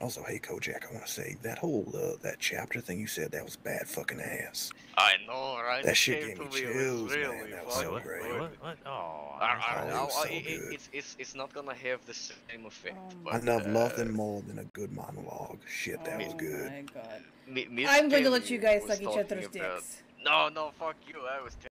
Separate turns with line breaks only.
Also, hey Kojak, I want to say that whole uh, that chapter thing you said that was bad fucking ass.
I know, right?
That shit gave me
chills, really
chills, man. That was so
what,
great.
what, what? Oh,
I, I,
Oh, it was so
it-
good.
it's, it's, it's not gonna have the same effect.
Oh
but,
I love
uh,
nothing more than a good monologue. Shit, that was
oh
good.
my god.
Mi- Miss
I'm going to let you guys suck each other's
dicks. about-
dicks.
No, no, fuck you. I was